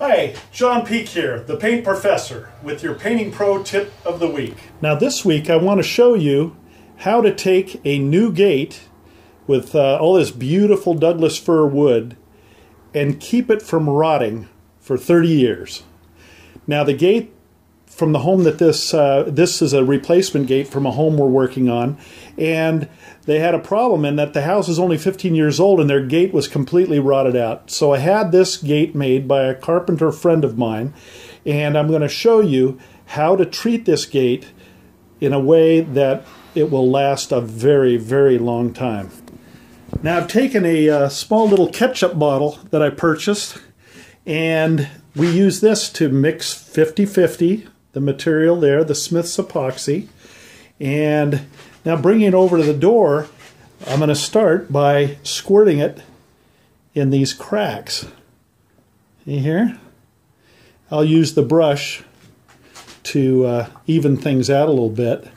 Hi, John Peek here, the paint professor, with your painting pro tip of the week. Now, this week I want to show you how to take a new gate with uh, all this beautiful Douglas fir wood and keep it from rotting for 30 years. Now, the gate from the home that this uh, this is a replacement gate from a home we're working on, and they had a problem in that the house is only 15 years old and their gate was completely rotted out. So I had this gate made by a carpenter friend of mine, and I'm going to show you how to treat this gate in a way that it will last a very very long time. Now I've taken a uh, small little ketchup bottle that I purchased, and we use this to mix 50-50 the material there, the Smith's epoxy. And now bringing it over to the door, I'm going to start by squirting it in these cracks. You hear? I'll use the brush to uh, even things out a little bit.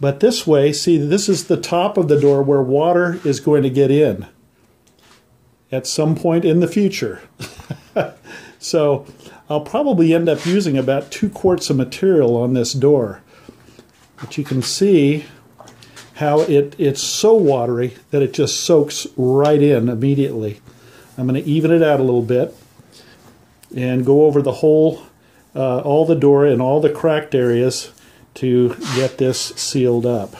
But this way, see, this is the top of the door where water is going to get in at some point in the future. so I'll probably end up using about two quarts of material on this door. But you can see how it, it's so watery that it just soaks right in immediately. I'm going to even it out a little bit and go over the whole, uh, all the door and all the cracked areas to get this sealed up.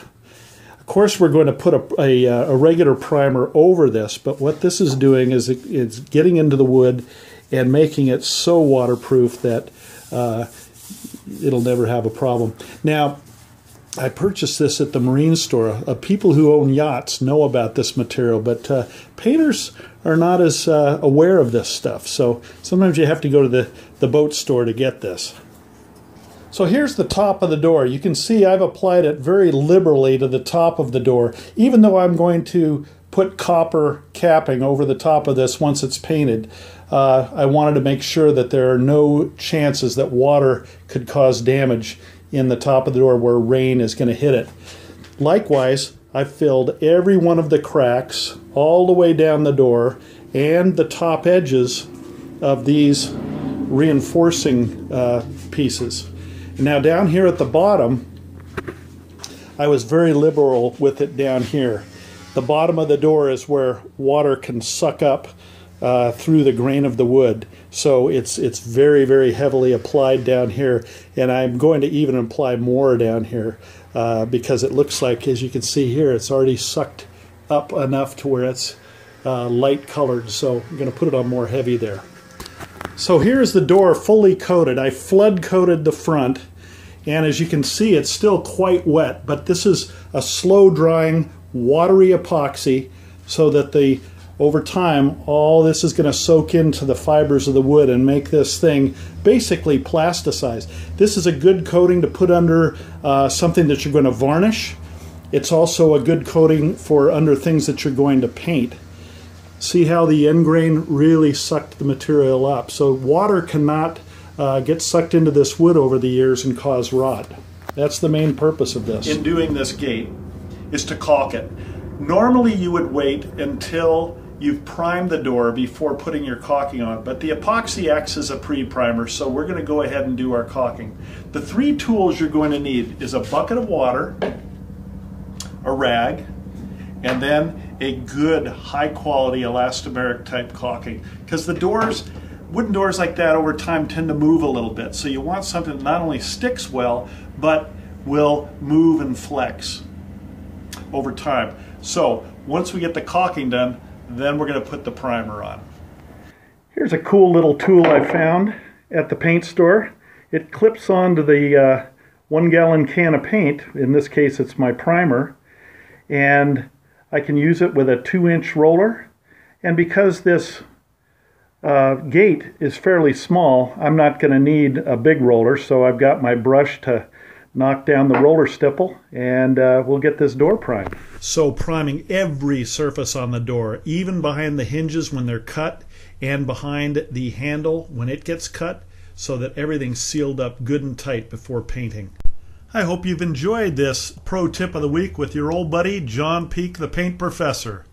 Of course, we're going to put a, a, a regular primer over this, but what this is doing is it, it's getting into the wood and making it so waterproof that uh, it'll never have a problem. Now, I purchased this at the marine store. Uh, people who own yachts know about this material, but uh, painters are not as uh, aware of this stuff. So sometimes you have to go to the, the boat store to get this. So here's the top of the door. You can see I've applied it very liberally to the top of the door, even though I'm going to put copper capping over the top of this once it's painted. Uh, I wanted to make sure that there are no chances that water could cause damage in the top of the door where rain is going to hit it. Likewise, I filled every one of the cracks all the way down the door and the top edges of these reinforcing uh, pieces. Now down here at the bottom, I was very liberal with it down here. The bottom of the door is where water can suck up uh, through the grain of the wood. So it's it's very very heavily applied down here, and I'm going to even apply more down here uh, because it looks like, as you can see here, it's already sucked up enough to where it's uh, light colored. So I'm going to put it on more heavy there. So here's the door fully coated. I flood coated the front. And as you can see, it's still quite wet, but this is a slow drying watery epoxy so that the over time all this is going to soak into the fibers of the wood and make this thing basically plasticized. This is a good coating to put under uh, something that you're going to varnish. It's also a good coating for under things that you're going to paint. See how the end grain really sucked the material up. So water cannot uh, get sucked into this wood over the years and cause rot. That's the main purpose of this. In doing this gate, is to caulk it. Normally you would wait until you've primed the door before putting your caulking on, but the epoxy acts as a pre-primer, so we're going to go ahead and do our caulking. The three tools you're going to need is a bucket of water, a rag, and then a good high quality elastomeric type caulking. Because the doors, wooden doors like that over time tend to move a little bit. So you want something that not only sticks well, but will move and flex over time. So once we get the caulking done, then we're going to put the primer on. Here's a cool little tool I found at the paint store. It clips onto the uh, one gallon can of paint. In this case, it's my primer. And I can use it with a two inch roller. And because this uh, gate is fairly small, I'm not going to need a big roller. So I've got my brush to knock down the roller stipple and uh, we'll get this door primed. So priming every surface on the door, even behind the hinges when they're cut and behind the handle when it gets cut so that everything's sealed up good and tight before painting. I hope you've enjoyed this pro tip of the week with your old buddy John Peek the Paint Professor.